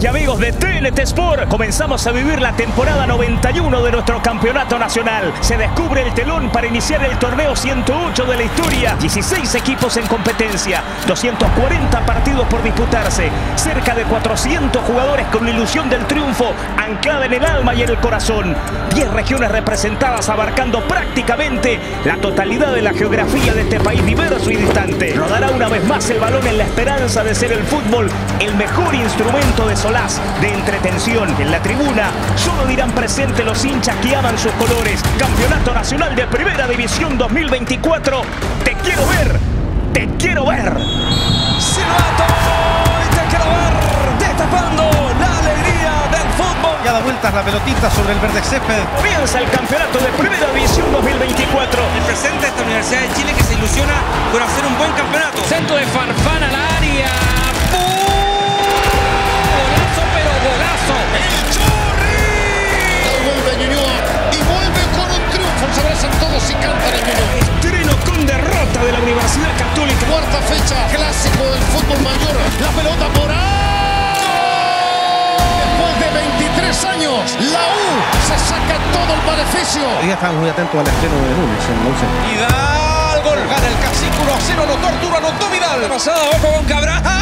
Y amigos de TNT Sport, comenzamos a vivir la temporada 91 de nuestro campeonato nacional. Se descubre el telón para iniciar el torneo 108 de la historia. 16 equipos en competencia, 240 partidos por disputarse, cerca de 400 jugadores con la ilusión del triunfo anclada en el alma y en el corazón. 10 regiones representadas abarcando prácticamente la totalidad de la geografía de este país diverso y distante. Rodará una vez más el balón en la esperanza de ser el fútbol el mejor instrumento de solaz, de entretención. En la tribuna solo dirán presente los hinchas que aman sus colores. Campeonato Nacional de Primera División 2024. Te quiero ver, te quiero ver. Silbato y te quiero ver destapando la alegría del fútbol. Ya da vueltas la pelotita sobre el verde césped. Comienza el campeonato de Primera División 2024. Representa esta Universidad de Chile que se ilusiona con hacer un buen campeonato. Centro de Farfán al área. Día estamos muy atentos al estreno de Núñez en la UCE. Hidalgo gana el casi 1 a 0. Anotó Arturo, anotó Vidal. Pasada, ojo con Cabral.